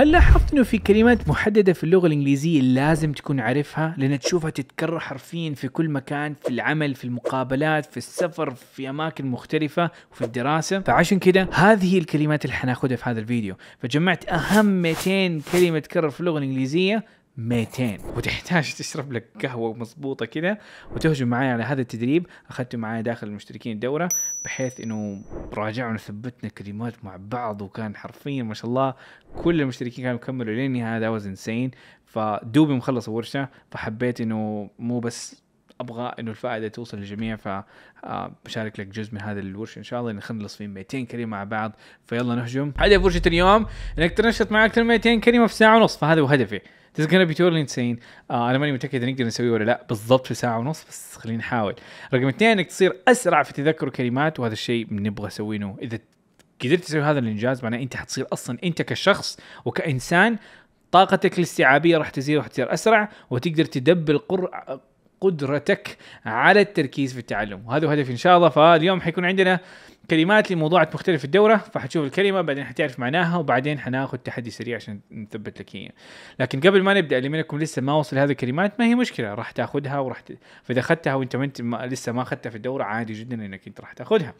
هل لاحظت إنه في كلمات محددة في اللغة الإنجليزية لازم تكون عارفها؟ لأن تشوفها تتكرر حرفيا في كل مكان في العمل في المقابلات في السفر في أماكن مختلفة وفي الدراسة. فعشان كده هذه الكلمات اللي حناخدها في هذا الفيديو. فجمعت أهم 200 كلمة تكرر في اللغة الإنجليزية. 200 وتحتاج تشرب لك قهوة مضبوطة كده وتهجم معي على هذا التدريب. أخذته معي داخل المشتركين الدورة. بحيث إنه راجعنا وثبتنا كلمات مع بعض وكان حرفيا ما شاء الله كل المشتركين كانوا كملوا لين هذا واز انسين فدوبي مخلص الورشه فحبيت إنه مو بس أبغى إنه الفائدة توصل للجميع فبشارك لك جزء من هذا الورشة. إن شاء الله نخلص فيه 200 كلمة مع بعض. فيلا نهجم. هدف ورشة اليوم إنك تنشط معك 200 كلمة في ساعة ونص فهذا هو هدفي. This is gonna be totally insane. آه أنا ماني متأكد نقدر نسويه ولا لا بالضبط في ساعة ونص بس خلينا نحاول. رقم اثنين إنك تصير أسرع في تذكر الكلمات وهذا الشيء نبغى نسويه إذا قدرت تسوي هذا الإنجاز معناه أنت حتصير أصلا أنت كشخص وكإنسان طاقتك الاستيعابية راح تزيد وراح تصير أسرع وتقدر تدبر قر... قدرتك على التركيز في التعلم. وهذا هو هدفي إن شاء الله. فاليوم حيكون عندنا كلمات لموضوعات مختلفة في الدورة فحتشوف الكلمة بعدين حتعرف معناها وبعدين حناخذ تحدي سريع عشان نثبت لك اياه لكن قبل ما نبدأ اللي منكم لسه ما وصل هذه الكلمات ما هي مشكلة راح تأخذها وراح ت... فإذا أخذتها وأنت منت ما لسه ما أخذتها في الدورة عادي جدا إنك أنت راح تأخذها.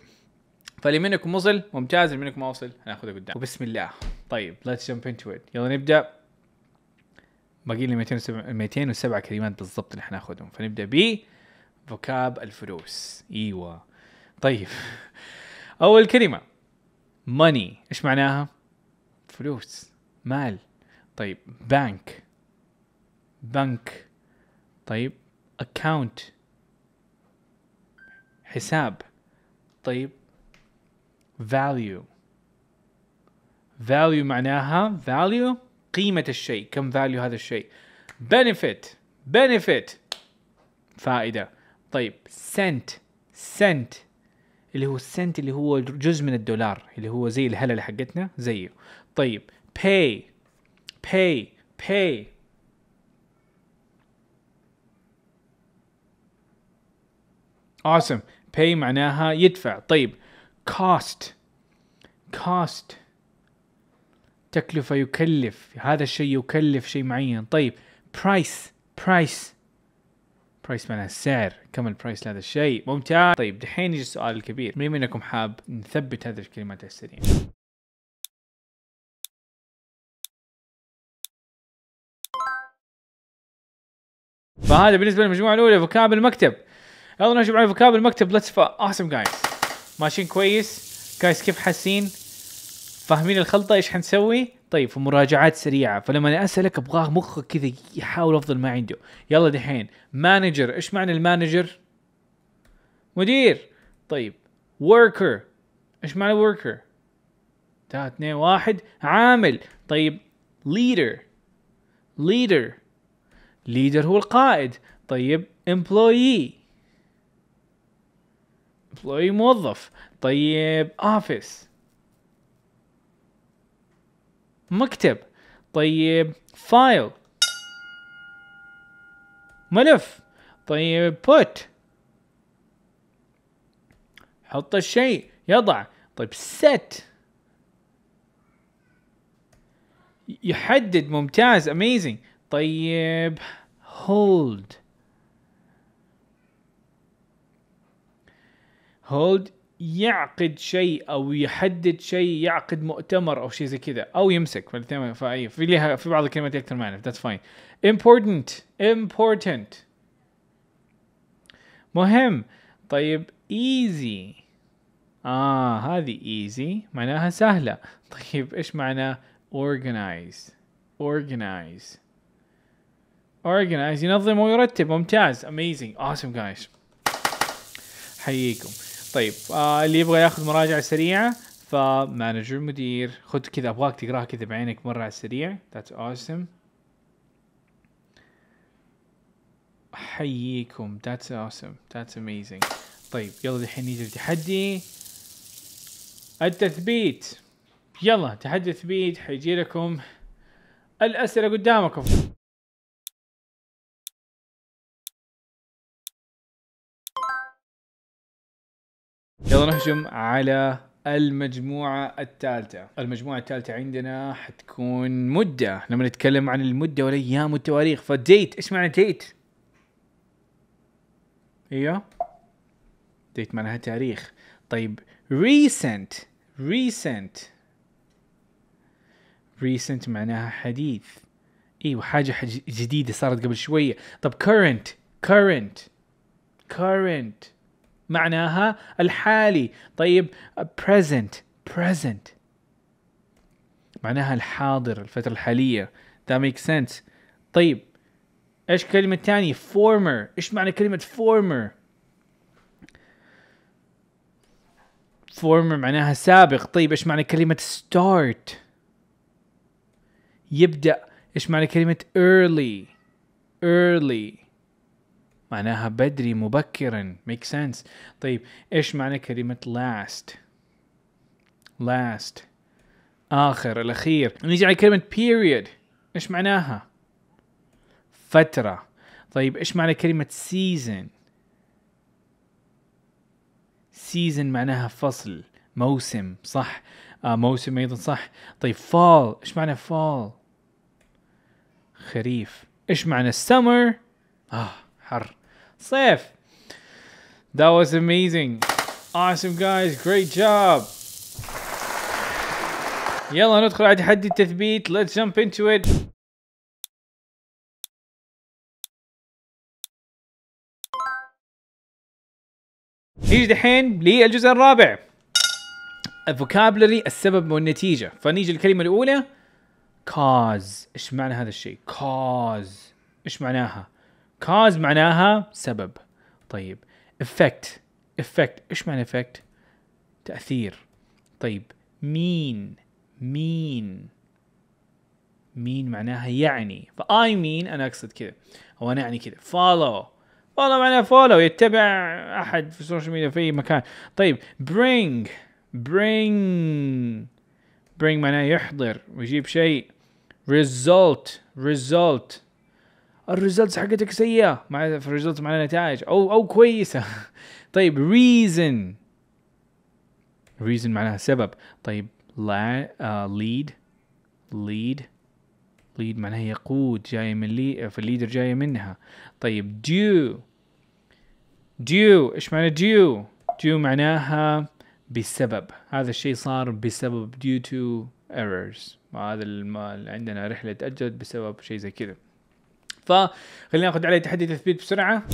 فاللي منكم وصل ممتاز اللي منكم ما وصل هناخذها قدام. وبسم الله. طيب let's jump into it. يلا نبدأ. باقي لي 207 207 كلمات بالضبط اللي حناخذهم فنبدأ ب فوكاب الفلوس. إيوه. طيب. أول كلمة. ماني. إيش معناها؟ فلوس. مال. طيب. بانك. بنك طيب. أكاونت. حساب. طيب. value value معناها value قيمة الشيء كم value هذا الشيء. Benefit benefit فائدة. طيب cent cent اللي هو السنت اللي هو جزء من الدولار اللي هو زي الهللة حقتنا زيه. طيب pay pay pay. Awesome. Pay معناها يدفع. طيب cost cost. تكلفة يكلف هذا الشيء يكلف شيء معين. طيب price price. برايس معناها السعر كم البرايس لهذا الشيء؟ ممتاز. طيب دحين يجي السؤال الكبير. مين منكم حاب نثبت هذه الكلمات السريع. فهذا بالنسبة للمجموعة الأولى vocab المكتب. يلا نجيب على vocab المكتب. That's awesome guys ماشيين كويس. guys كيف حاسين؟ فاهمين الخلطة إيش حنسوي؟ طيب في مراجعات سريعة فلما أسألك أبغاه مخك كذا يحاول أفضل ما عنده. يلا دحين manager إيش معنى ال manager مدير. طيب worker إيش معنى worker ثلاثة اثنين واحد عامل. طيب leader leader. leader هو القائد. طيب employee. employee موظف. طيب office. مكتب. طيب file ملف. طيب put. حط الشيء. يضع. طيب set. يحدد. ممتاز. amazing. طيب hold. hold يعقد شيء أو يحدد شيء يعقد مؤتمر أو شيء زي كذا أو يمسك فاي في لها في بعض الكلمات أكثر معنى that's fine important important. مهم. طيب easy. آه هذه easy معناها سهلة. طيب إيش معنى organize organize. Organize ينظم ويرتب. ممتاز. Amazing. Awesome guys. حييكم. طيب آه اللي يبغى ياخذ مراجعة سريعة ف manager مدير خذ كذا أبغاك تقراها كذا بعينك مرة على السريع. that's awesome. حييكم that's awesome. that's amazing. طيب يلا الحين نيجي التحدي التثبيت. يلا تحدي التثبيت حيجي لكم. الأسئلة قدامكم. يلا نهجم على المجموعة الثالثة. المجموعة الثالثة عندنا حتكون مدة. لما نتكلم عن المدة والأيام والتواريخ فديت إيش معنى ديت؟ أيوه. ديت معناها تاريخ. طيب recent recent. recent معناها حديث. أيوه حاجة جديدة صارت قبل شوية. طب current current current. معناها الحالي. طيب present present. معناها الحاضر الفترة الحالية. That makes sense. طيب إيش كلمة تانية former. إيش معنى كلمة former former معناها سابق. طيب إيش معنى كلمة start يبدأ. إيش معنى كلمة early early. معناها بدري مبكرا. Make sense. طيب إيش معنى كلمة last last. آخر الأخير. نيجي على كلمة period. إيش معناها؟ فترة. طيب إيش معنى كلمة season season معناها فصل موسم صح؟ آه موسم أيضا صح. طيب fall. إيش معنى fall خريف. إيش معنى summer آه حر. صيف that was amazing. Awesome guys. Great job. يلا ندخل على تحدي التثبيت. Let's jump into it. نيجي دحين للجزء الرابع. الفوكابلري السبب والنتيجة. فنيجي الكلمة الأولى. Cause. إيش معنى هذا الشيء؟ Cause. إيش معناها؟ Cause معناها سبب. طيب effect. effect. إيش معنى effect تأثير. طيب mean. mean. mean معناها يعني. ف I mean أنا أقصد كذا. أو أنا يعني كذا. follow. follow معناها follow. يتبع أحد في السوشيال ميديا في أي مكان. طيب bring. bring. bring معناه يحضر ويجيب شيء. result. result. ال results حقتك سيئة مع في ال result معناها نتائج أو أو كويسة. طيب reason. reason معناها سبب. طيب لا lead. lead. lead معناها يقود جاي من لي فالليدر جاية منها. طيب due. due. إيش معنى due due معناها بسبب. هذا الشيء صار بسبب due to errors. هذا اللي عندنا رحلة تأجلت بسبب شيء زي كذا. فخلينا ناخذ عليه تحدي تثبيت بسرعة.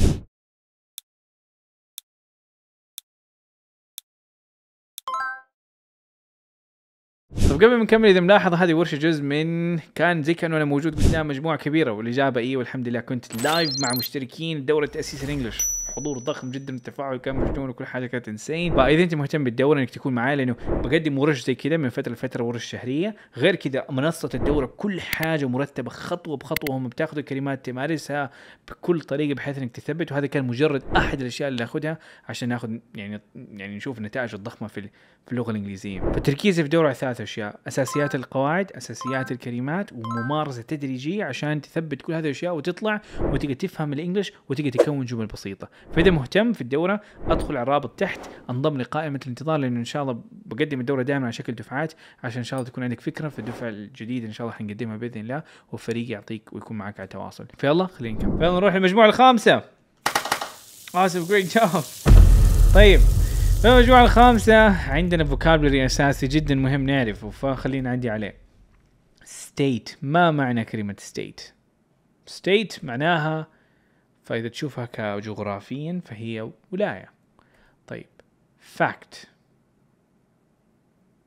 طيب قبل ما نكمل إذا ملاحظ هذه ورشة جزء من كان زي كأنه أنا موجود قدام مجموعة كبيرة والإجابة إيه والحمد لله كنت لايف مع مشتركين دوره تأسيس الإنجليش. حضور ضخم جدا التفاعل كان مجنون وكل حاجة كانت انسين فاذا أنت مهتم بالدورة إنك تكون معايا لأنه بقدم ورش زي كذا من فترة لفترة ورش شهرية. غير كذا منصة الدورة كل حاجة مرتبة خطوة بخطوة هم بتاخذوا كلمات تمارسها بكل طريقة بحيث إنك تثبت. وهذا كان مجرد أحد الأشياء اللي ناخذها عشان ناخذ يعني يعني نشوف النتائج الضخمة في في اللغة الإنجليزية. فتركيزي في الدورة على ثلاث أشياء أساسيات القواعد أساسيات الكلمات وممارسة تدريجية عشان تثبت كل هذه الأشياء وتطلع وتقدر تفهم الإنجليش وتقدر تكون جمل بسيطة. فإذا مهتم في الدورة أدخل على الرابط تحت أنضم لقائمة الانتظار لأنه إن شاء الله بقدم الدورة دائما على شكل دفعات عشان إن شاء الله تكون عندك فكرة في الدفعه الجديده إن شاء الله حنقدمها بإذن الله وفريق يعطيك ويكون معك على تواصل فيلا خلينا نكمل. فيلا نروح للمجموعة الخامسة. Awesome great job. طيب المجموعة الخامسة. عندنا فوكابلري أساسي جدا مهم نعرفه فخلينا عندي عليه. State ما معنى كلمة state state معناها فإذا تشوفها كجغرافيا فهي ولاية. طيب. Fact.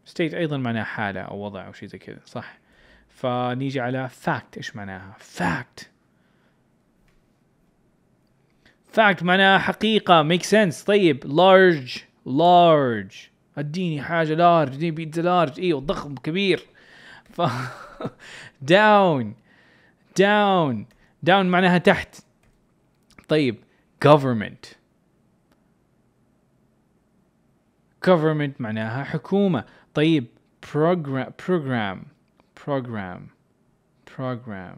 State أيضا معناها حالة أو وضع أو شيء زي كذا صح؟ فنيجي على fact إيش معناها؟ Fact. Fact معناها حقيقة make sense. طيب. Large. Large. اديني حاجة large اديني بيتزا large. أيوه ضخم كبير. ف down. Down. Down معناها تحت. طيب government government معناها حكومة طيب program program program program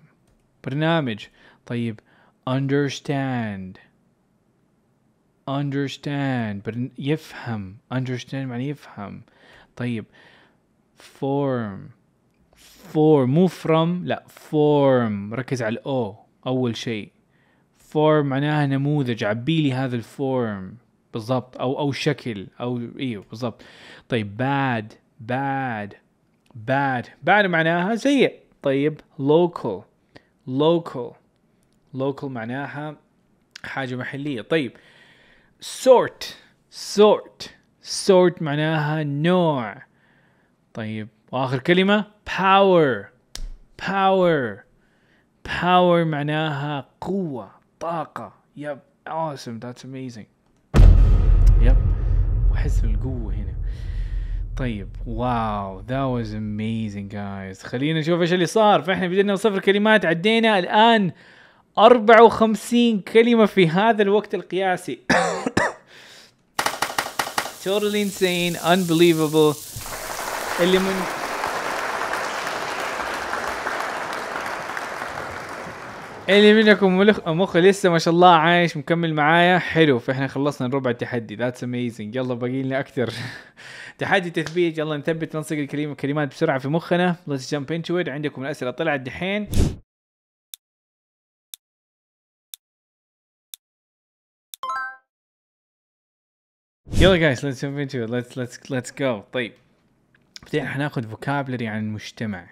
برنامج طيب understand understand يفهم understand معنى يفهم طيب form for مو from لا form ركز على الاو اول شيء form معناها نموذج عبي لي هذا الفورم بالضبط أو أو شكل أو إيوه بالضبط. طيب bad bad bad. bad معناها سيء. طيب local local. local معناها حاجة محلية. طيب sort sort. sort معناها نوع. طيب وآخر كلمة power power. power معناها قوة. طاقة. يب. Awesome. That's amazing. يب. واحس بالقوة هنا. طيب. واو that was amazing guys. خلينا نشوف إيش اللي صار. فإحنا بدينا صفر كلمات. عدينا الآن 54 كلمة في هذا الوقت القياسي. Totally insane. Unbelievable. اللي من اللي منكم مخه لسه ما شاء الله عايش مكمل معايا. حلو فإحنا خلصنا ربع التحدي. that's amazing يلا باقي لنا أكثر. تحدي تثبيت. يلا نثبت ننسق الكلمة الكلمات بسرعة في مخنا. Let's jump into it. عندكم الأسئلة طلعت دحين. يلا let's jump into it. Let's let's let's go. طيب. بعدين حناخذ vocabulary عن المجتمع.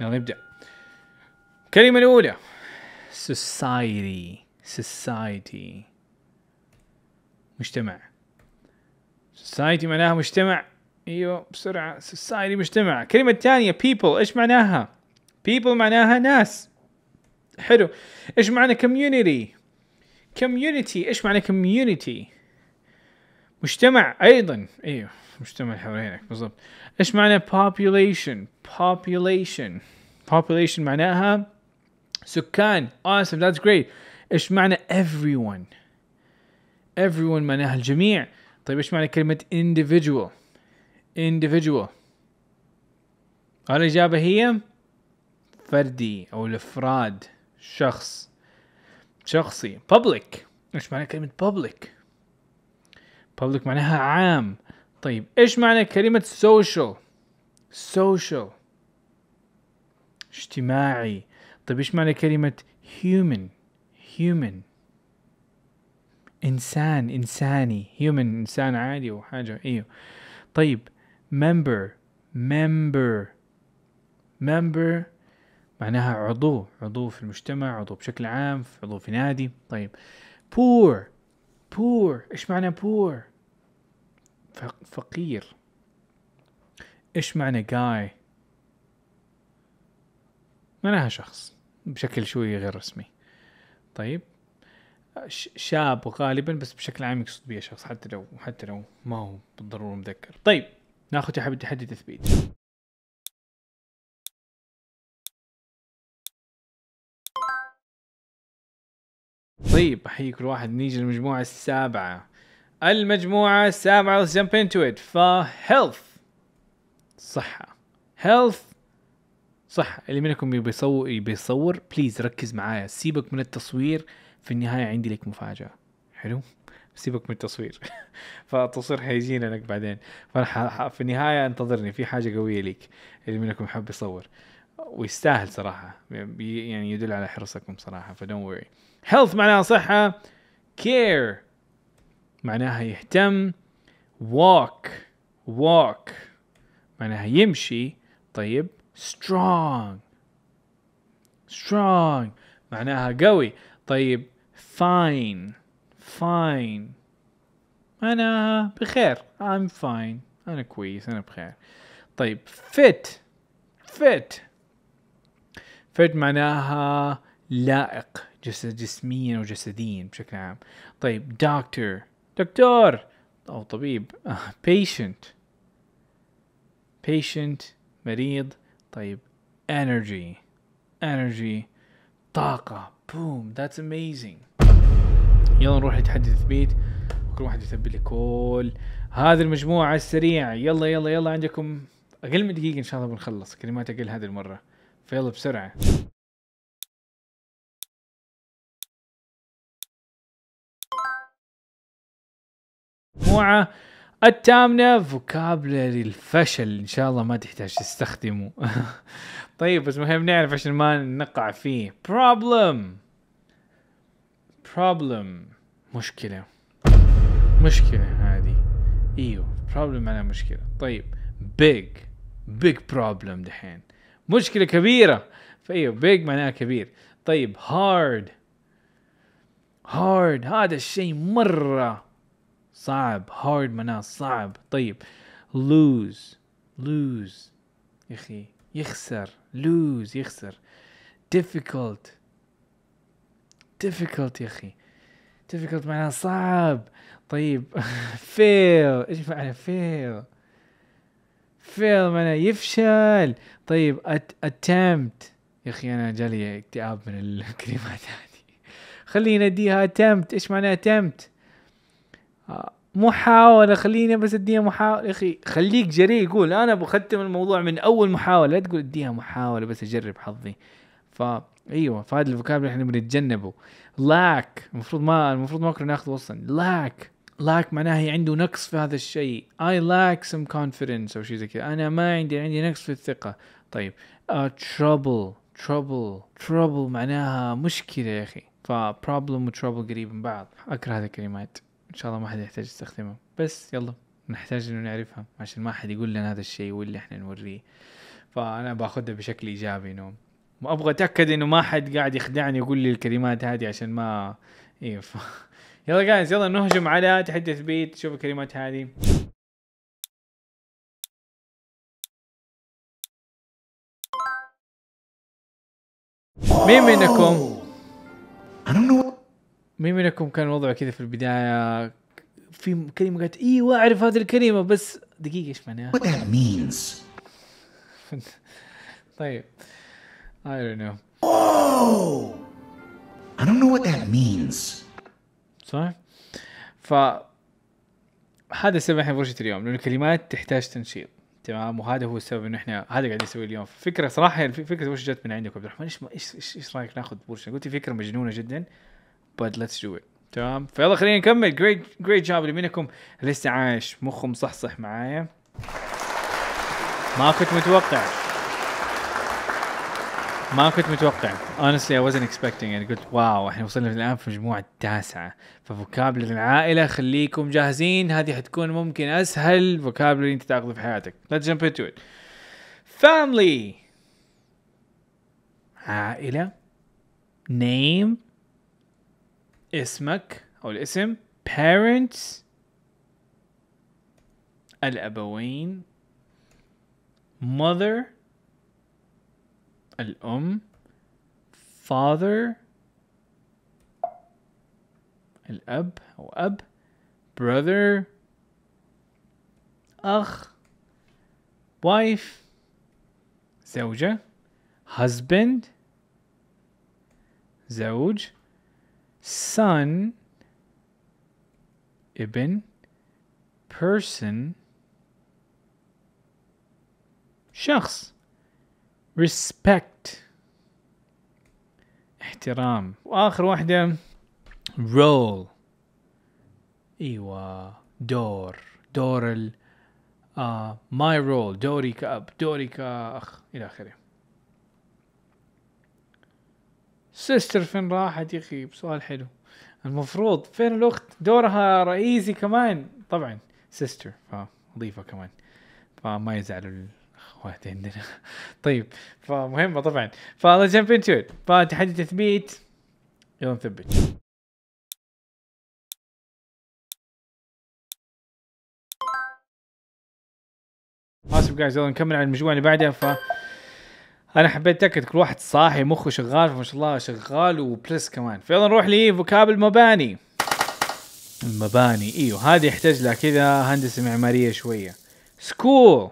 يلا نبدأ. الكلمة الأولى. Society. Society. مجتمع. Society معناها مجتمع. أيوه بسرعة. Society مجتمع. الكلمة الثانية people. إيش معناها؟ people معناها ناس. حلو. إيش معنى community community. إيش معنى community مجتمع أيضا. أيوه مجتمع حوالينك بالضبط. إيش معنى population population. Population معناها سكان. awesome that's great. إيش معنى everyone everyone معناها الجميع. طيب إيش معنى كلمة individual individual. الإجابة هي فردي أو الإفراد شخص. شخصي. public. إيش معنى كلمة public public معناها عام. طيب إيش معنى كلمة social social. اجتماعي. طيب إيش معنى كلمة human? human. إنسان إنساني. human إنسان عادي أو حاجة إيوه. طيب member member. member معناها عضو عضو في المجتمع عضو بشكل عام عضو في نادي. طيب poor poor. إيش معنى poor فقير. إيش معنى guy معناها شخص. بشكل شوي غير رسمي. طيب. شاب غالبا بس بشكل عام يقصد بيه شخص حتى لو حتى لو ما هو بالضرورة مذكر. طيب. ناخذ تحدي تحدي تثبيت. طيب. احيي كل واحد. نيجي للمجموعة السابعة. المجموعة السابعة let's jump into it. ف health. صحة. health صح اللي منكم يبي يصور يبي يصور بليز ركز معايا. سيبك من التصوير في النهاية عندي لك مفاجأة. حلو؟ سيبك من التصوير. فالتصوير حيجينا لك بعدين. فأنا في النهاية انتظرني في حاجة قوية ليك. اللي منكم يحب يصور. ويستاهل صراحة. يعني يدل على حرصكم صراحة فدون وري هيلث معناها صحة. كير معناها يهتم. Walk. Walk معناها يمشي. طيب؟ Strong. Strong. معناها قوي. طيب fine. Fine. أنا بخير. I'm fine. أنا كويس. أنا بخير. طيب fit. Fit. Fit معناها لائق. جسد جسميا وجسديا بشكل عام. طيب doctor. دكتور. أو طبيب. Patient. Patient. مريض. طيب energy energy طاقة boom that's amazing. يلا نروح لتحدي تثبيت وكل واحد يثبت لي كل. هذه المجموعة على السريع. يلا يلا يلا عندكم أقل من دقيقة إن شاء الله بنخلص. كلمات أقل هذه المرة. فيلا بسرعة. مجموعة الثامنة فوكابلري الفشل. إن شاء الله ما تحتاج تستخدمه. طيب بس مهم نعرف عشان ما نقع فيه. Problem. Problem. مشكلة. مشكلة هذه. إيوه problem معناها مشكلة. طيب big. big problem دحين. مشكلة كبيرة. فإيوه big معناها كبير. طيب hard. hard. هذا الشيء مرة صعب hard معناه صعب. طيب lose lose يا أخي يخسر lose يخسر. difficult difficult يا أخي. difficult معناه صعب. طيب fail إيش معنى fail fail معناه يفشل. طيب attempt. يا أخي أنا جالي اكتئاب من الكلمات هذه. خلينا أديها attempt. إيش معنى attempt محاولة خليني بس أديها محاولة. يا أخي خليك جريء. قول أنا بختم الموضوع من أول محاولة. لا تقول أديها محاولة بس أجرب حظي. ف أيوه فهذا ال vocabulary إحنا بنتجنبه. lack المفروض ما المفروض ما كنا ناخذه أصلا lack lack معناها هي عنده نقص في هذا الشيء. I lack some confidence أو شيء زي كذا. أنا ما عندي عندي نقص في الثقة. طيب trouble trouble trouble معناها مشكلة يا أخي. ف problem و trouble قريب من بعض. أكره هذه الكلمات. إن شاء الله ما حد يحتاج يستخدمها بس يلا نحتاج إنه نعرفها عشان ما حد يقول لنا هذا الشيء واللي إحنا نوريه. فأنا باخذها بشكل إيجابي إنه وابغى أتأكد إنه ما حد قاعد يخدعني يقول لي الكلمات هذه عشان ما إيه ف... يلا جايز يلا نهجم على تحدي تثبيت شوف الكلمات هذه. مين منكم؟ I don't know. مين منكم كان وضعه كذا في البداية في كلمة قالت إيوه أعرف هذه الكلمة بس دقيقة إيش معناها؟ what that means. طيب I don't know I don't know what that means. صح؟ ف هذا السبب إحنا في اليوم لأن الكلمات تحتاج تنشيط تمام وهذا هو السبب انه إحنا هذا قاعد نسويه اليوم فكرة صراحة الف- فكرة الورشة جت من عندك عبد الرحمن إيش إيش إيش, رأيك ناخذ ورشة؟ قلت فكرة مجنونة جدا but let's do it. تمام؟ فيلا خلينا نكمل. Great great job اللي منكم لسه عايش مخه مصحصح معايا. ما كنت متوقع. ما كنت متوقع. Honestly I wasn't expecting يعني قلت wow إحنا وصلنا الان في المجموعة التاسعة ف vocabulary العائلة خليكم جاهزين. هذه حتكون ممكن أسهل vocabulary أنت تاخذه في حياتك. Let's jump into it. Family. عائلة. Name. اسمك أو الاسم. parents. الأبوين. mother. الأم. father. الأب أو أب. brother. أخ. wife. زوجة. husband. زوج. Son ابن person شخص respect. احترام واخر واحدة role. أيوه دور دور ال آه my role. دوري كأب دوري كأخ إلى اخره sister فين راحت يا أخي بسؤال حلو. المفروض فين الأخت؟ دورها رئيسي كمان. طبعا sister فاضيفه كمان. فما يزعلوا الأخوات عندنا. طيب فمهمه طبعا. فالله جمب انتو فتحدي تثبيت. يلا نثبت. اسف guys يلا نكمل على المجموعة اللي بعدها. ف أنا حبيت أتأكد كل واحد صاحي مخه شغال فما شاء الله شغال و plus كمان. فيلا نروح ل vocab المباني. المباني إيوه هذه يحتاج لها كذا هندسة معمارية شوية. school.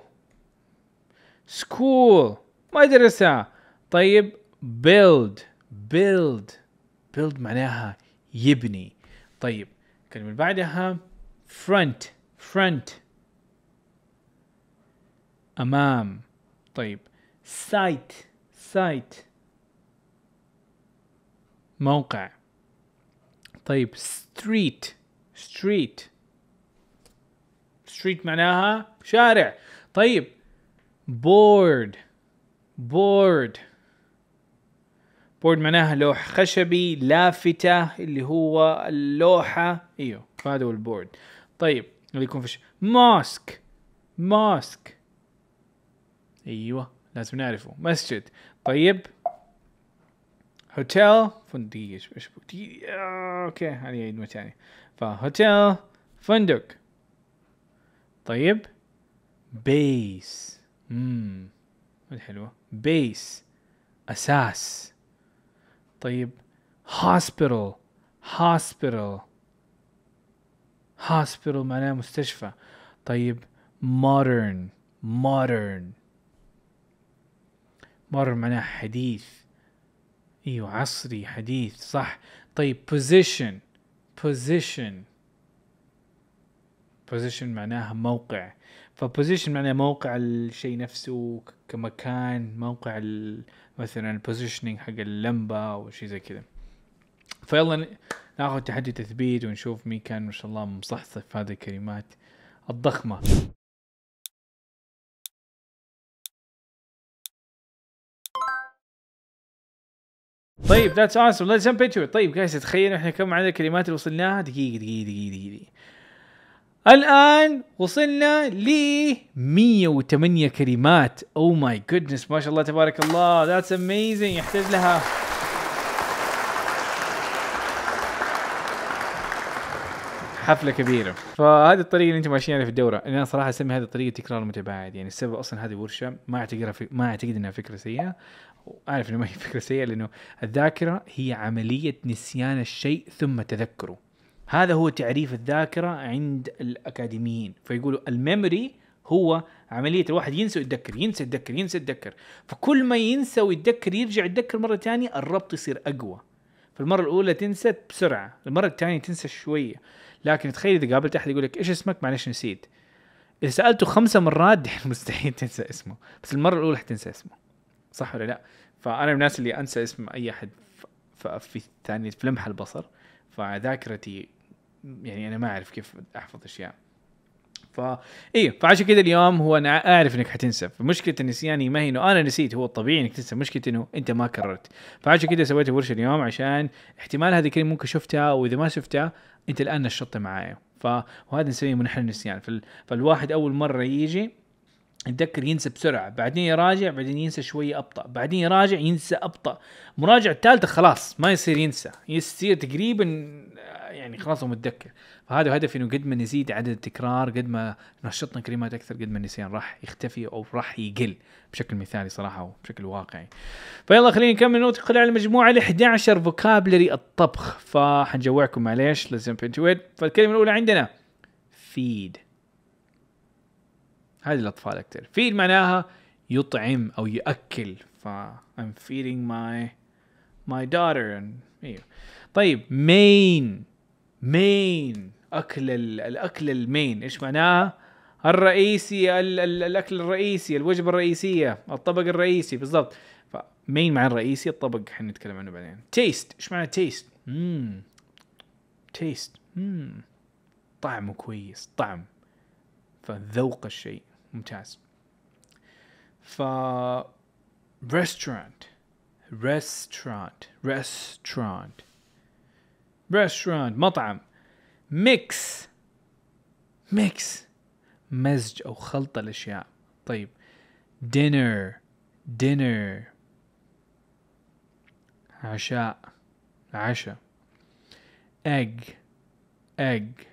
school. مدرسة طيب build. build. build معناها يبني. طيب الكلمة اللي بعدها front. front. أمام. طيب site. Site. موقع. طيب street. Street. street معناها شارع. طيب board board board معناها لوح خشبي لافتة اللي هو اللوحة. إيوه هذا هو ال board طيب اللي يكون في mosque. mosque. إيوه. لازم نعرفه. مسجد. طيب. هوتيل. فندق. إيش okay هذه عيد مرة ثانية فهوتيل. فندق. طيب. بيس. امم حلوة بيس. أساس. طيب. hospital hospital hospital معناه مستشفى. طيب. modern modern modern معناه حديث. أيوه عصري حديث صح. طيب position position. position معناها موقع. ف position معناه موقع الشيء نفسه كمكان موقع مثلا ال positioning حق اللمبة أو شيء زي كذا. فيلا ناخذ تحدي تثبيت ونشوف مين كان ما شاء الله مصحصح في هذه الكلمات. الضخمة. طيب that's awesome. Let's jump into طيب guys تخيلوا إحنا كم عدد الكلمات اللي وصلناها؟ دقيقة دقيقة دقيقة دقيقة. الآن وصلنا ل 108 كلمات. oh my goodness ما شاء الله تبارك الله. that's amazing يحتاج لها. حفلة كبيرة. فهذه الطريقة اللي أنتم ماشيين عليها في الدورة. أنا صراحة أسمي هذه الطريقة تكرار متباعد. يعني السبب أصلا هذه ورشة. ما أعتقدها في... ما أعتقد إنها فكرة سيئة. أعرف إنه ما هي فكرة سيئة لأنه الذاكرة هي عملية نسيان الشيء ثم تذكره. هذا هو تعريف الذاكرة عند الأكاديميين. فيقولوا الميموري هو عملية الواحد ينسى ويتذكر ينسى يتذكر ينسى يتذكر. فكل ما ينسى ويتذكر يرجع يتذكر مرة ثانية الربط يصير أقوى. فالمرة الأولى تنسى بسرعة المرة الثانية تنسى شوية. لكن تخيل إذا قابلت أحد يقول لك إيش اسمك؟ معلش نسيت. إذا سألته خمسة مرات مستحيل تنسى اسمه. بس المرة الأولى حتنسى اسمه. صح ولا لا؟ فأنا من الناس اللي أنسى اسم ف- ف- في ثانية في لمح البصر فذاكرتي يعني أنا ما أعرف كيف أحفظ أشياء. ف إيه فعشان كذا اليوم هو أنا أعرف إنك حتنسى. فمشكلة النسيان ما هي إنه أنا نسيت هو الطبيعي إنك تنسى. مشكلة إنه أنت ما كررت. فعشان كذا سويت ورشة اليوم عشان احتمال هذه الكلمة ممكن شفتها وإذا ما شفتها أنت الآن نشطت معايا. ف وهذا نسميه منحنى النسيان. فال... فالواحد أول مرة يجي يتذكر ينسى بسرعة بعدين يراجع بعدين ينسى شوية أبطأ بعدين يراجع ينسى أبطأ. مراجعة الثالثة خلاص ما يصير ينسى يصير تقريبا آه، يعني خلاص هو متذكر. فهذا هدفي إنه قد ما نزيد عدد التكرار قد ما نشطنا كلمات أكثر قد ما النسيان راح يختفي أو راح يقل بشكل مثالي صراحة وبشكل واقعي. فيلا خلينا نكمل ندخل على المجموعة ال 11 فوكابلري الطبخ. فحنجوعكم معليش لازم فالكلمة الأولى عندنا feed هذه الأطفال أكثر feed معناها يطعم أو يأكل. ف I'm feeding my my daughter and أيوه طيب main main أكل ال- الأكل ال main. إيش معناها؟ الرئيسي ال ال الأكل الرئيسي الوجبة الرئيسية الطبق الرئيسي بالضبط. ف main مع الرئيسي الطبق حنتكلم عنه بعدين. taste إيش معنى taste امم taste امم طعمه كويس طعم. فذوق الشيء. ممتاز ف restaurant restaurant restaurant restaurant مطعم mix mix مزج أو خلط الاشياء طيب dinner dinner عشاء عشاء egg egg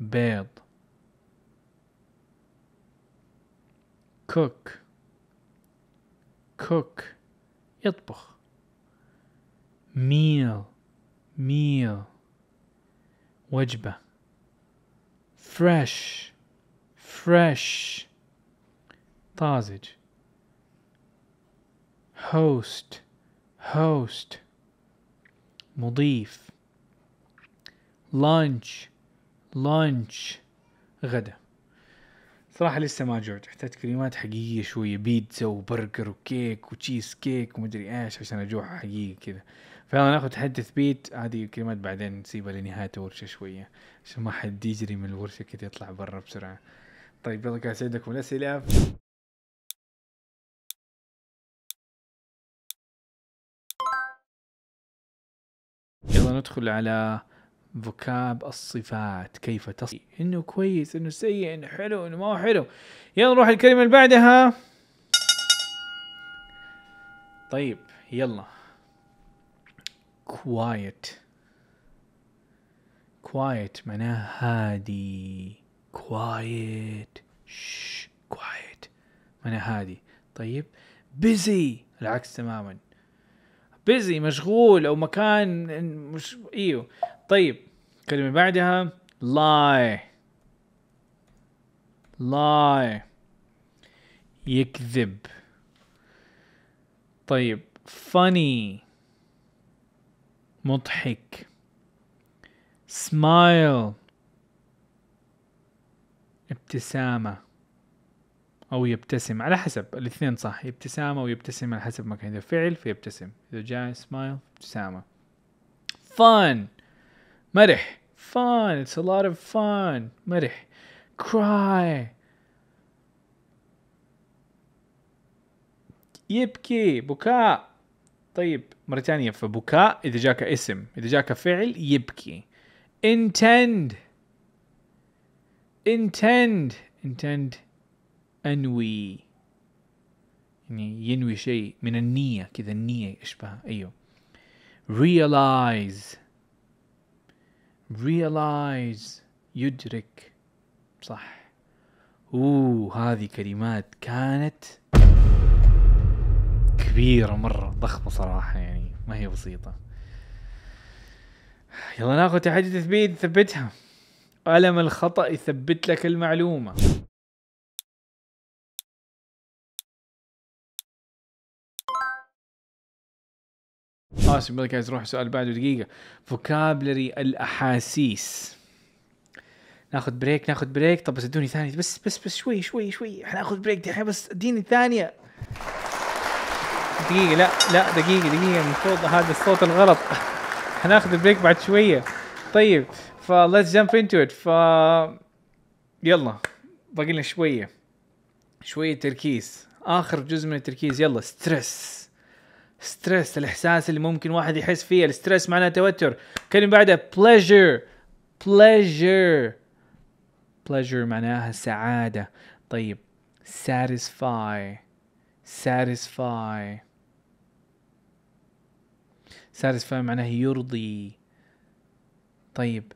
بيض cook cook يطبخ meal meal وجبة fresh fresh طازج host host مضيف lunch lunch غدا صراحة لسه ما جوعت. احتاج كلمات حقيقية شوية بيتزا وبرجر وكيك وتشيز كيك ومدري إيش عشان أجوع حقيقي كذا. فيلا ناخذ تحدي تثبيت هذه كلمات بعدين نسيبها لنهاية الورشة شوية عشان ما حد يجري من الورشة كده يطلع برا بسرعة. طيب يلا قاعد عندكم الأسئلة يلا ندخل على فوكاب الصفات كيف تصف إنه كويس إنه سيء إنه حلو إنه ما حلو. يلا نروح الكلمة اللي بعدها. طيب يلا. Quiet. Quiet معناها هادي. Quiet. شش quiet معناها هادي. طيب busy العكس تماما. busy مشغول أو مكان مش إيوه. طيب الكلمة اللي بعدها lie. lie. يكذب. طيب funny. مضحك. smile. ابتسامة. أو يبتسم على حسب الاثنين صح. ابتسامة ويبتسم على حسب ما كان. إذا فعل فيبتسم. إذا جاء smile ابتسامة. fun. مرح. Fun. It's a lot of fun. مرح. Cry. يبكي. بكاء. طيب مرة ثانية فبكاء. إذا جاك اسم إذا جاك فعل يبكي. Intend. Intend. Intend. أنوي. يعني ينوي شيء من النية كذا النية يشبه أيوه. Realize. Realize يدرك. صح. أوه هذه كلمات كانت كبيرة مرة ضخمة صراحة يعني ما هي بسيطة. يلا ناخذ تحدي تثبيت ثبتها. ألم الخطأ يثبت لك المعلومة؟ اسف بالك عايز أروح السؤال بعده دقيقة. فوكابلري الأحاسيس. ناخذ break ناخذ break طب بس ادوني ثانية. بس بس بس شوي شوي شوي. حناخذ break دحين بس اديني ثانية. دقيقة لا لا دقيقة دقيقة. المفروض هذا الصوت الغلط. حناخذ break بعد شوية. طيب ف let's jump into it. ف يلا باقي لنا شوية. شوية تركيز. آخر جزء من التركيز. يلا stress stress الإحساس اللي ممكن واحد يحس فيه ال stress معناه توتر. كلمة بعدها pleasure. pleasure. pleasure معناها سعادة. طيب satisfy. satisfy. satisfy معناه يرضي. طيب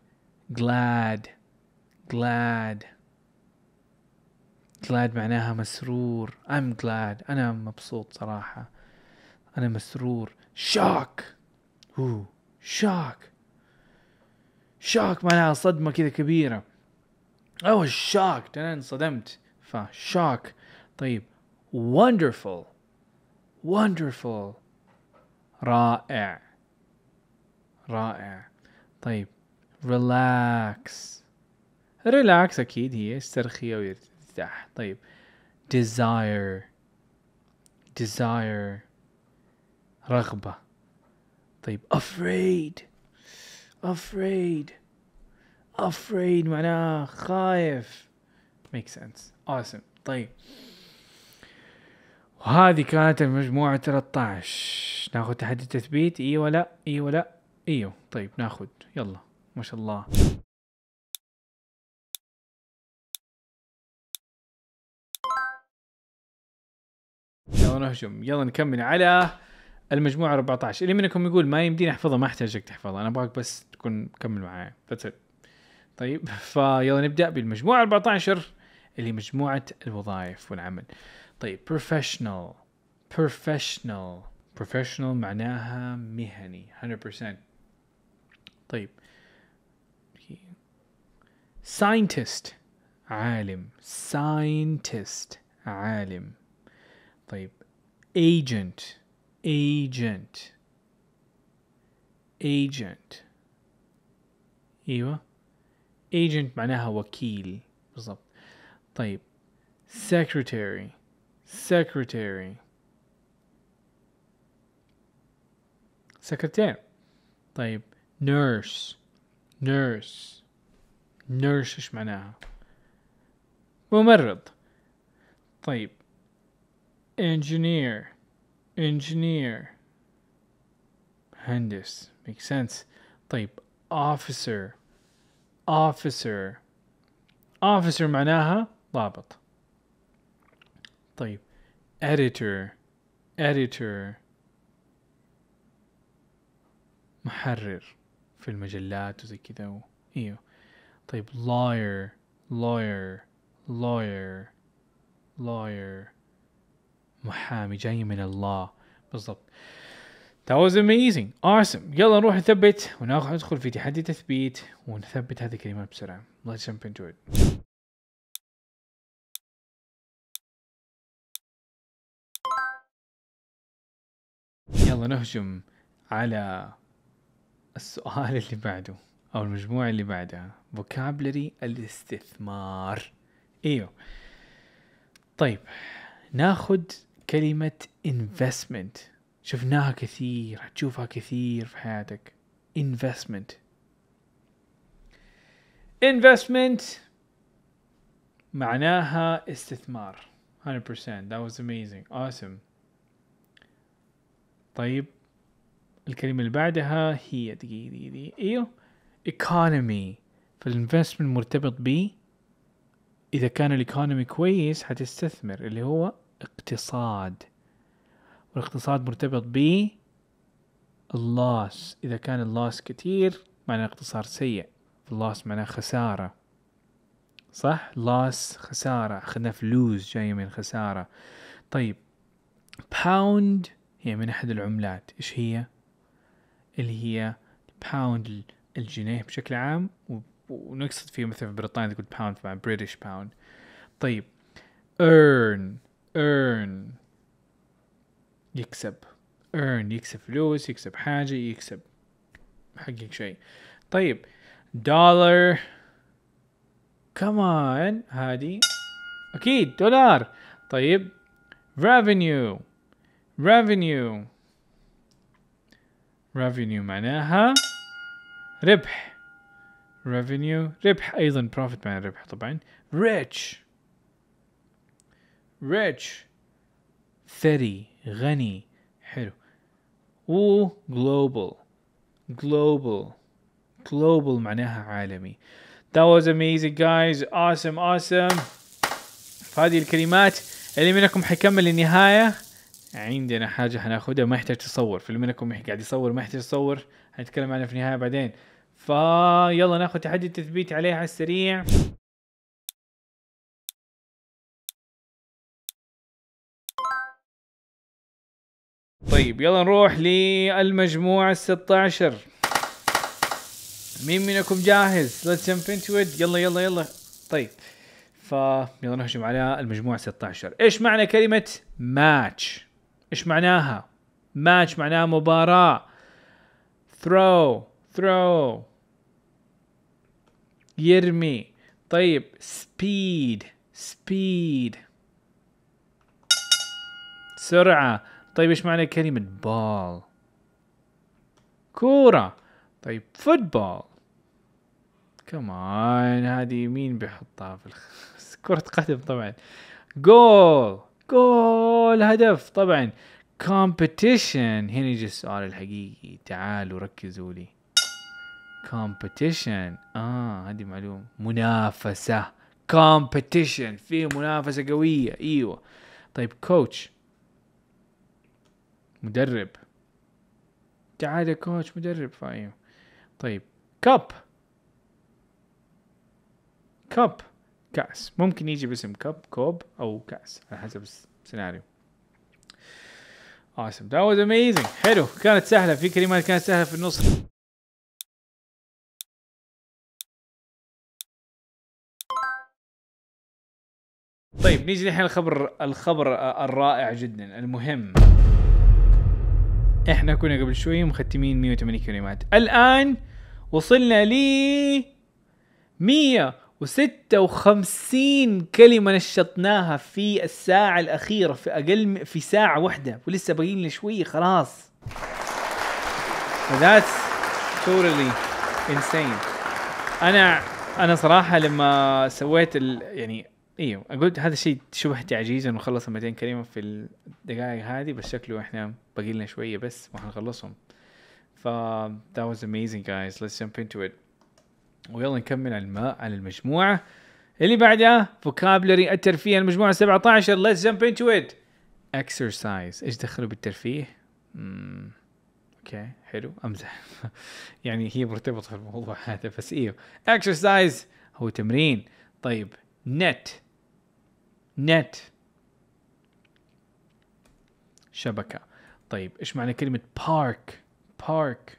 glad. glad. glad معناها مسرور. I'm glad. أنا مبسوط صراحة. أنا مسرور. shock هو shock shock معناها صدمة كذا كبيرة. was shocked أنا انصدمت. ف shock طيب. Wonderful. Wonderful. رائع. رائع. طيب. Relax. Relax أكيد هي استرخي ويرتاح. طيب. Desire. Desire. رغبة. طيب afraid. afraid. afraid معناها خايف. make sense. awesome. طيب. وهذه كانت المجموعة 13 ناخذ تحدي تثبيت إيوه ولا إيوه ولا إيوه. طيب ناخذ. يلا. ما شاء الله. يلا نهجم. يلا نكمل على المجموعة 14 اللي منكم يقول ما يمديني احفظها ما أحتاجك تحفظها أنا أبغاك بس تكون مكمل معايا. طيب فيلا نبدأ بالمجموعة 14 اللي مجموعة الوظائف والعمل. طيب professional. professional. professional معناها مهني 100% طيب. scientist. عالم. scientist. عالم. طيب. agent. Agent agent أيوه agent معناها وكيل بالضبط طيب secretary secretary سكرتير طيب nurse nurse nurse إيش معناها ممرض طيب engineer engineer مهندس makes sense طيب officer officer officer معناها ضابط طيب editor editor محرر في المجلات وزي كذا و... ايوه طيب lawyer lawyer lawyer lawyer محامي جاي من الله. بالضبط. That was amazing. Awesome. يلا نروح نثبت وناخذ ندخل في تحدي تثبيت ونثبت هذه الكلمات بسرعة. Let's jump into it. يلا نهجم على السؤال اللي بعده أو المجموعة اللي بعدها. Vocabulary الاستثمار. إيوه. طيب ناخد كلمة investment. شفناها كثير حتشوفها كثير في حياتك. investment. investment معناها استثمار. 100% that was amazing. Awesome. طيب الكلمة اللي بعدها هي دقيقة دقيقة أيوه. economy. فالinvestment مرتبط ب إذا كان الايكونومي كويس حتستثمر اللي هو اقتصاد والاقتصاد مرتبط ب اللوس. إذا كان اللوس كتير معناه اقتصاد سيء. اللوس معناه خسارة. صح؟ loss خسارة. أخذنا ف loss جاية من خسارة. طيب pound هي من أحد العملات. إيش هي؟ اللي هي pound الجنيه بشكل عام. ونقصد فيه مثلا في بريطانيا تقول pound مع British pound طيب earn. Earn. يكسب. earn يكسب فلوس يكسب حاجة يكسب يحقق شيء. طيب دولار كمان هذه أكيد دولار. طيب revenue. revenue. revenue معناها ربح. revenue ربح. أيضا profit معناه ربح طبعا. rich. Rich. ثري غني. حلو. و global. Global. Global معناها عالمي. That was amazing guys. Awesome awesome. فهذه الكلمات اللي منكم حيكمل النهاية عندنا حاجة حناخدها ما يحتاج تصور. في اللي منكم قاعد يصور ما يحتاج تصور. حنتكلم عنها في النهاية بعدين. فيلا ناخذ تحدي التثبيت عليها على السريع. طيب يلا نروح للمجموعة 16 مين منكم جاهز؟ Let's jump into it. يلا يلا يلا. طيب ف يلا نهجم على المجموعة 16 إيش معنى كلمة ماتش؟ إيش معناها؟ ماتش معناها مباراة. throw throw. يرمي. طيب speed speed. سرعة. طيب إيش معنى كلمة بال كورة. طيب فوتبول كمان هذه مين بيحطها في الخ... كرة قدم طبعا. جول جول هدف طبعا. competition. هنا يجي السؤال الحقيقي. تعالوا ركزوا لي. competition. آه هذه معلومة منافسة. competition. في منافسة قوية. إيوه. طيب coach مدرب. تعال يا coach مدرب فايو طيب cup. cup. كأس. ممكن يجي باسم cup كوب أو كأس على حسب السيناريو awesome. That was amazing. حلو. كانت سهلة. في كلمات كانت سهلة في النص. طيب نيجي الحين الخبر الخبر الرائع جدا المهم. إحنا كنا قبل شوي مختمين 180 كلمات. الآن وصلنا ل 156 كلمة نشطناها في الساعة الأخيرة في أقل في ساعة واحدة ولسه باقي لنا شوي خلاص. That's totally insane. أنا أنا صراحة لما سويت ال... يعني إيوه قلت هذا الشيء شبه تعجيز إنه خلص 200 كلمه في الدقائق هذه بس شكله إحنا باقي لنا شوية بس وحنخلصهم ف that was amazing guys. Let's jump into it. ويلا نكمل على الماء على المجموعة. اللي بعدها vocabulary الترفيه المجموعة 17 let's jump into it. Exercise. إيش دخلوا بالترفيه؟ مم. Okay حلو. أمزح. يعني هي مرتبطة في الموضوع هذا بس إيوه. Exercise. هو تمرين. طيب net. Net شبكة. طيب إيش معنى كلمة park park.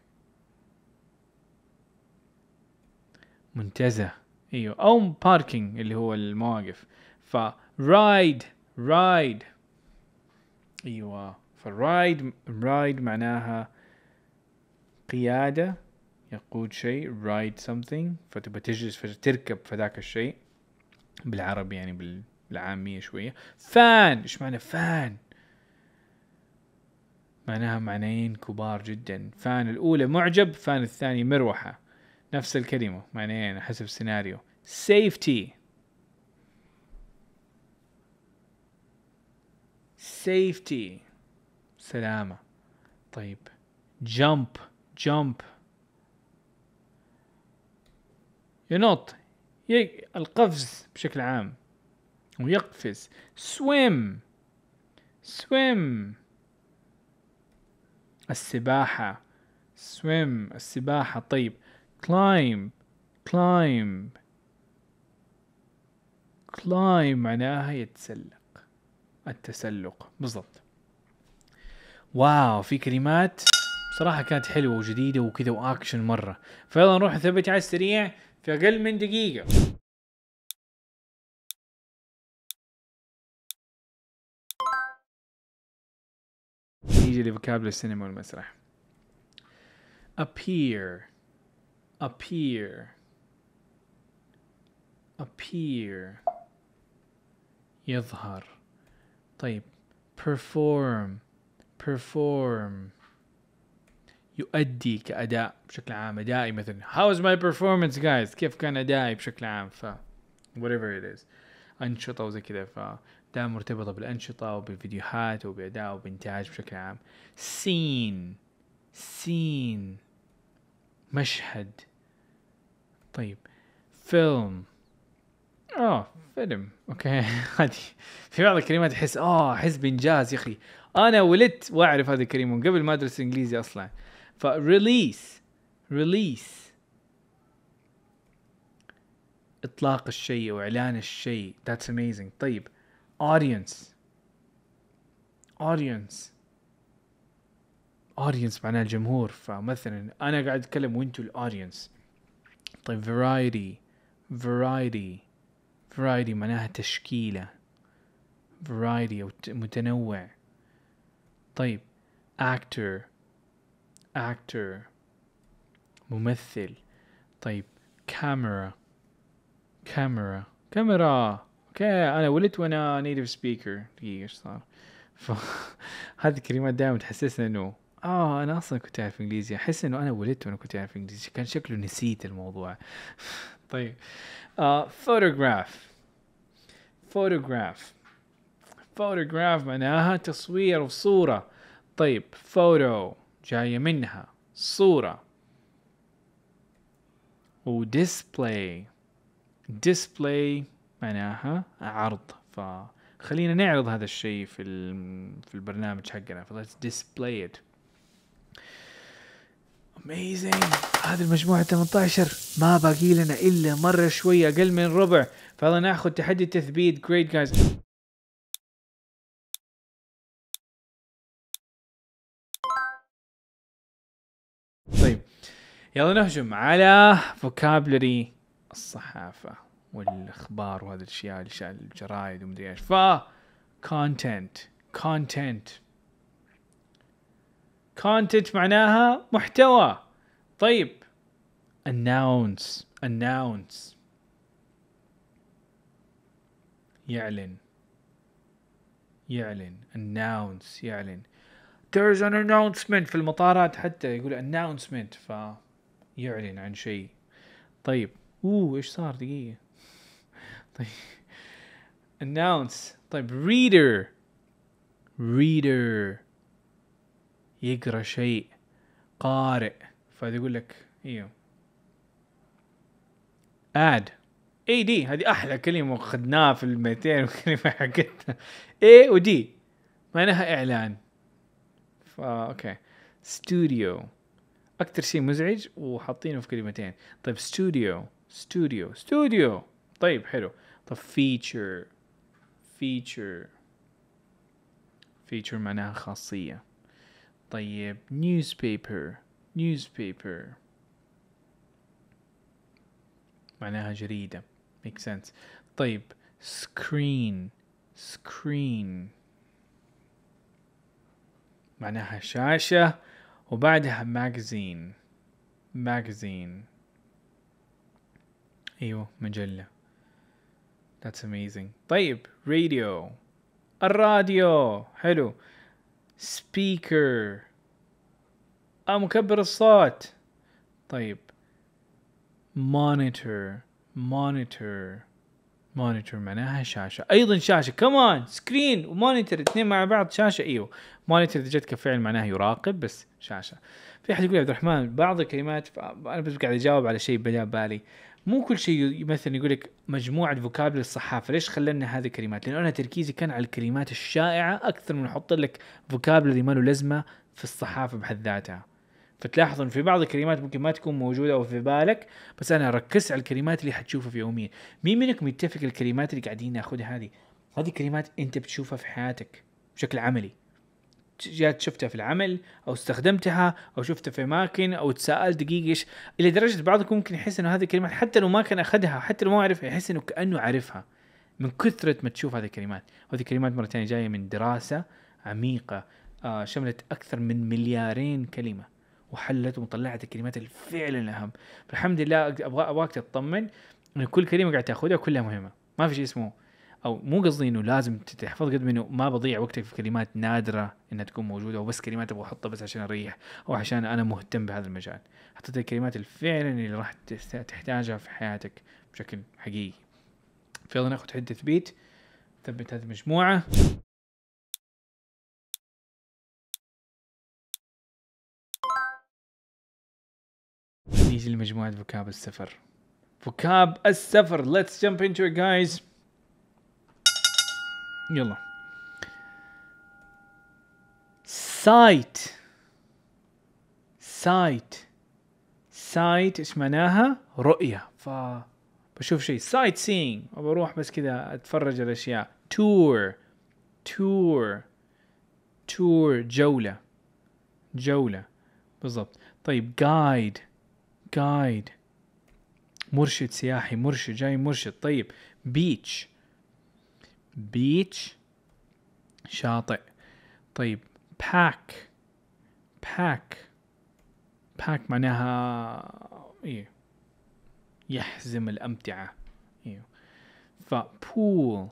منتزه. أيوه. أو parking اللي هو المواقف. ف ride ride. أيوه. فالرايد رايد معناها قيادة. يقود شيء رايد something. فتبى تجلس فتركب في ذاك الشيء. بالعربي يعني بال- بالعامية شوية. فان إيش معنى فان؟ معناها معنيين كبار جدا. فان الأولى معجب فان الثاني مروحة. نفس الكلمة معنيين حسب السيناريو. Safety. Safety. سلامة. طيب. Jump. Jump. ينط القفز بشكل عام. ويقفز. swim swim السباحة. swim السباحة. طيب. climb climb climb معناها يتسلق التسلق. بالضبط. wow في كلمات صراحة كانت حلوة وجديدة وكذا واكشن مرة. فيلا نروح نثبت على السريع في أقل من دقيقة. نيجي ل vocab السينما والمسرح appear. Appear. Appear. يظهر طيب. Perform. Perform. يؤدي كأداء بشكل عام. أدائي مثلا. How's my performance guys? كيف كان أدائي بشكل عام? ف whatever it is. أنشطة وزي كذا ف ده مرتبطة بالأنشطة وبالفيديوهات وبأداء وبإنتاج بشكل عام. scene scene مشهد. طيب فيلم. آه فيلم. Okay. هذه في بعض الكلمات أحس آه أحس بإنجاز يا أخي. أنا ولدت وأعرف هذه الكلمة من قبل ما أدرس إنجليزي أصلا. ف release release إطلاق الشيء أو إعلان الشيء. That's amazing. طيب. Audience. Audience. Audience معناه الجمهور فمثلا أنا قاعد أتكلم وأنتوا الاودينس طيب variety variety variety معناها تشكيلة. Variety أو ت- متنوع. طيب actor actor ممثل. طيب camera camera كاميرا أوكي أنا ولدت وأنا native speaker. دقيقة إيش صار؟ ف... هذه الكلمات دائما تحسسنا إنه آه أنا أصلا كنت أعرف إنجليزي. أحس إنه أنا ولدت وأنا كنت أعرف إنجليزي. كان شكله نسيت الموضوع. طيب photograph. photograph. photograph معناها تصوير وصورة طيب photo جاية منها. صورة. و display. display معناها عرض. فخلينا نعرض هذا الشيء في في البرنامج حقنا. ف let's display it. Amazing. هذه المجموعة 18 ما باقي لنا إلا مرة شوية أقل من ربع. فيلا ناخذ تحدي التثبيت. Great guys. طيب. يلا نهجم على vocabulary الصحافة. والأخبار وهذه الأشياء الأشياء الجرايد ومدري إيش. ف content content. content معناها محتوى. طيب announce announce. يعلن يعلن announce يعلن. There's an announcement في المطارات حتى يقول announcement ف يعلن عن شيء. طيب أوه إيش صار؟ دقيقة. طيب. Announce. طيب reader. reader. يقرأ شيء. قارئ. فهذا يقول لك إيوه. اد اي دي هذه أحلى كلمة اخذناها في ال 200 كلمه حقتنا ad معناها إعلان. فا okay. studio أكثر شيء مزعج وحاطينه في كلمتين. طيب studio studio studio طيب حلو. طيب feature feature feature معناها خاصية طيب newspaper. Newspaper. معناها جريدة. Make sense. طيب screen. Screen. معناها شاشة. وبعدها magazine. Magazine. أيوه مجلة. That's amazing. طيب radio. الراديو. حلو. speaker. آه مكبر الصوت. طيب. monitor. monitor. monitor معناها شاشة. أيضا شاشة. كمان screen و monitor اثنين مع بعض. شاشة. أيوه. monitor إذا جت كفعل معناها يراقب بس شاشة. في أحد يقول يا عبد الرحمن بعض الكلمات أنا بس قاعد أجاوب على شيء بدا بالي. مو كل شيء مثلا يقول لك مجموعة vocab الصحافة. ليش خلنا هذه الكلمات؟ لأنه أنا تركيزي كان على الكلمات الشائعة أكثر من أحط لك فوكابلري ما له لازمة في الصحافة بحد ذاتها. فتلاحظ إن في بعض الكلمات ممكن ما تكون موجودة أو في بالك بس أنا ركزت على الكلمات اللي حتشوفها في يوميا. مين منكم يتفق الكلمات اللي قاعدين ناخذها هذه؟ هذه كلمات أنت بتشوفها في حياتك بشكل عملي. جات شفتها في العمل أو استخدمتها أو شفتها في أماكن أو تساءل دقيقه إيش إلى درجة بعضكم ممكن يحس إنه هذه الكلمات حتى لو ما كان أخذها حتى لو ما عرفها يحس إنه كأنه عارفها. من كثرة ما تشوف هذه الكلمات. وهذه الكلمات مرة ثانية جاية من دراسة عميقة آه شملت أكثر من مليارين كلمة. وحلت وطلعت الكلمات اللي فعلا اهم فالحمد لله أبغى أبغاك تطمن إن كل كلمة قاعد تأخذها كلها مهمة. ما في شيء اسمه أو مو قصدي إنه لازم تحفظ قد ما إنه ما بضيع وقتك في كلمات نادرة إنها تكون موجودة وبس كلمات أبغى أحطها بس عشان أريح أو عشان أنا مهتم بهذا المجال. حطيت الكلمات اللي فعلا اللي راح تحتاجها في حياتك بشكل حقيقي. فيلا ناخذ حد تثبيت ثبت هذه المجموعه نيجي لمجموعة vocab السفر. vocab السفر let's jump into it guys. يلا. sight sight sight إيش معناها؟ رؤية. ف بشوف شيء sightseeing بروح بس كذا أتفرج على أشياء. tour tour tour جولة. جولة. بالضبط. طيب guide guide مرشد سياحي. مرشد. جاي مرشد. طيب beach beach شاطئ. طيب pack pack pack معناها إيه يحزم الأمتعة. أيوه ف pool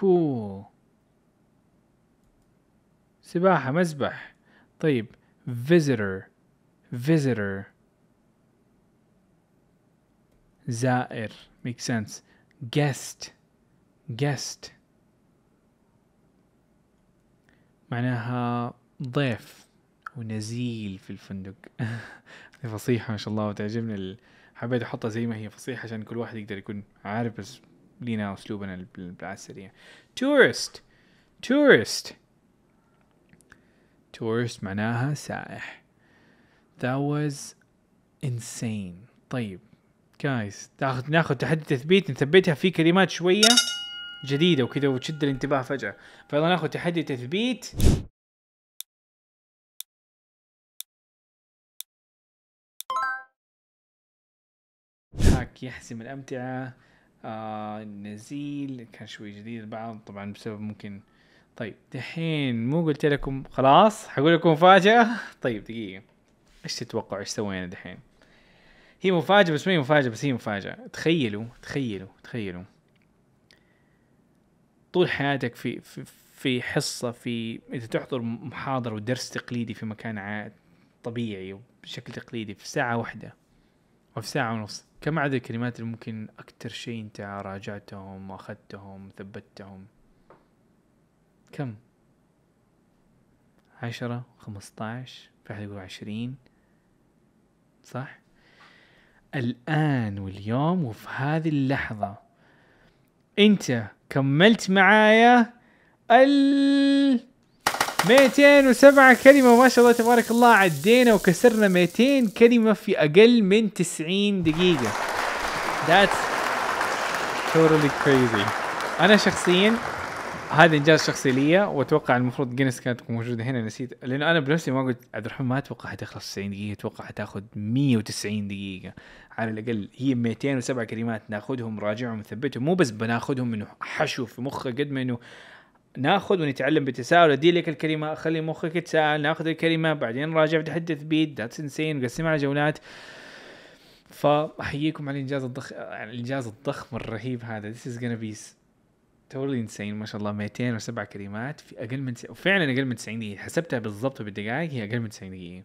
pool سباحة مسبح. طيب visitor visitor. زائر make sense. guest guest. معناها ضيف أو نزيل في الفندق. فصيحة ما شاء الله وتعجبني. حبيت أحطها زي ما هي فصيحة عشان كل واحد يقدر يكون عارف بس لينا أسلوبنا بالعسل tourist. Tourist. Tourist معناها سائح. That was insane. طيب تاخذ ناخذ تحدي تثبيت. نثبتها في كلمات شوية. جديدة وكذا وتشد الانتباه فجأة. فيلا ناخذ تحدي تثبيت. هاك يحسم الأمتعة. آه نزيل. كان شوي جديد البعض طبعا بسبب ممكن. طيب دحين مو قلت لكم. خلاص حقول لكم مفاجأة. طيب دقيقة. إيش تتوقعوا إيش سوينا دحين؟ هي مفاجأة بس ما هي مفاجأة بس هي مفاجأة. تخيلوا تخيلوا تخيلوا. طول حياتك في في في حصة في إذا تحضر محاضرة ودرس تقليدي في مكان طبيعي بشكل تقليدي في ساعة واحدة أو في ساعة ونص كم عدد الكلمات اللي ممكن أكتر شيء أنت راجعتهم وأخذتهم ثبتهم؟ كم؟ عشرة خمسطعش في أحد يقول عشرين صح؟ الآن واليوم وفي هذه اللحظة أنت كملت معايا ال 207 كلمة ما شاء الله تبارك الله عدينا وكسرنا 200 كلمة في أقل من 90 دقيقة. That's totally crazy. أنا شخصيا هذا إنجاز شخصي لي وأتوقع المفروض جينيس كانت تكون موجودة هنا نسيت لأنه أنا بنفسي ما قلت عبد الرحمن ما أتوقع حتخلص 90 دقيقة أتوقع حتاخذ 190 دقيقة على الأقل هي 207 كلمات ناخذهم نراجعهم نثبتهم مو بس بناخذهم انه حشو في مخك قد ما إنه ناخذ ونتعلم بالتساؤل أدي لك الكلمة خلي مخك يتساءل ناخذ الكلمة بعدين نراجع في تحدث بيت that's insane نقسمها على جولات. فأحييكم على الانجاز الضخم الانجاز الضخم الرهيب هذا. This is gonna be totally insane ما شاء الله 207 كلمات. في أقل من. وفعلا أقل من 90 دقيقة. حسبتها بالضبط بالدقائق هي أقل من 90 دقيقة.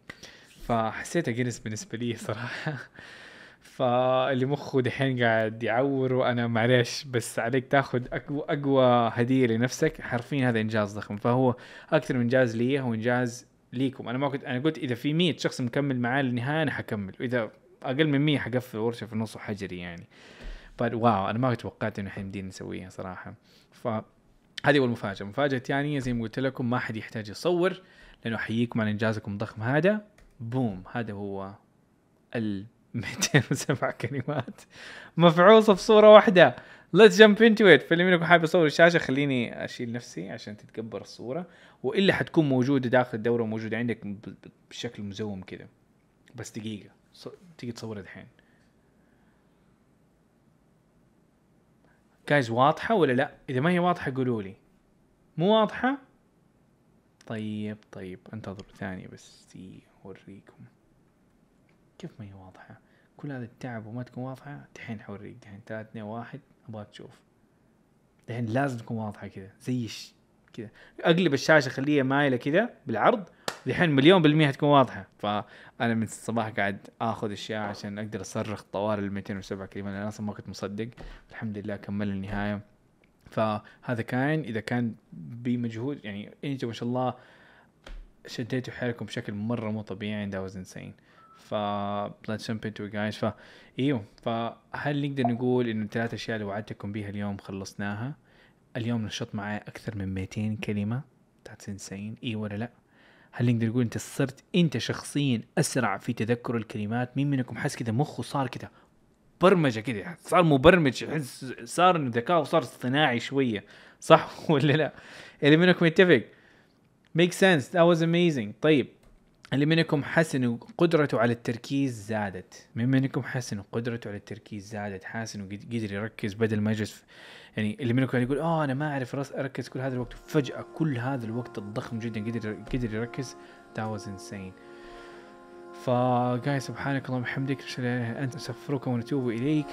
فحسيتها جنس بالنسبة لي صراحة. فاللي مخه دحين قاعد يعور وأنا معلش بس عليك تاخذ اقوى أقوى هدية لنفسك. حرفيا هذا إنجاز ضخم. فهو أكثر من إنجاز لي هو إنجاز ليكم. أنا ما كنت أنا قلت إذا في 100 شخص مكمل معاه للنهاية أنا حكمل واذا أقل من 100 حقفل ورشة في النص وحجري يعني. But واو أنا ما توقعت إنه حيمدينا نسويها صراحة. ف هذه أول مفاجأة. المفاجاه الثانية زي ما قلت لكم ما حد يحتاج يصور لأنه أحييكم على إنجازكم الضخم هذا. بوم هذا هو ال 207 كلمات. مفعوصه في صورة واحدة. Let's jump into it. فاللي منكم حابب يصور الشاشة خليني أشيل نفسي عشان تتكبر الصورة. وإلا حتكون موجودة داخل الدورة موجودة عندك بشكل مزوم كذا بس دقيقة. تيجي تصورها الحين. جايز واضحة ولا لا؟ إذا ما هي واضحة قولوا لي. مو واضحة؟ طيب طيب. انتظروا ثانية بس. اوريكم كيف ما هي واضحة؟ كل هذا التعب وما تكون واضحة دحين حوريك دحين 3 2 1 أبغاك تشوف. دحين لازم تكون واضحة كذا زي كذا. أقلب الشاشة خليها مايلة كذا بالعرض دحين مليون بالمية حتكون واضحة. فأنا من الصباح قاعد آخذ أشياء عشان أقدر أصرخ طوال ال 207 كلمة أنا أصلا ما كنت مصدق. الحمد لله كمل النهاية. فهذا كان إذا كان بمجهود يعني أنتم ما شاء الله شديتوا حيلكم بشكل مرة مو طبيعي that was insane. ف jump into it guys. ف إيوه فهل نقدر نقول انه الثلاث أشياء اللي وعدتكم بيها اليوم خلصناها؟ اليوم نشط معايا أكثر من 200 كلمة. That's insane. اي ولا لأ؟ هل نقدر نقول أنت صرت أنت شخصيا أسرع في تذكر الكلمات؟ مين منكم حس كذا مخه صار كذا برمجة كذا صار مبرمج صار ذكاء صار اصطناعي شوية. صح ولا لأ؟ اللي منكم يتفق. Make sense. That was amazing. طيب. اللي منكم حس انه قدرته على التركيز زادت. مين منكم حس انه قدرته على التركيز زادت. حاسس انه قد- قدر يركز بدل ما يجلس يعني اللي منكم يقول آه أنا ما أعرف أركز كل هذا الوقت. فجاه كل هذا الوقت الضخم جدا قدر قدر يركز. That was insane. فجاي سبحانك اللهم وبحمدك أنت نستغفرك ونتوب إليك.